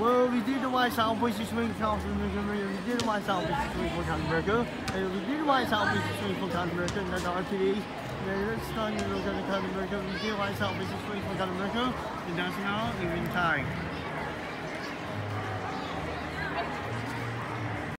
Well, we did the White Sound British Swing Council America, we did the White Sound British Swing for Count America, and we did the White Sound British Swing for Count America, and that's our And that's not start in the Count America, we did White Sound British Swing for Count America, and that's now even time.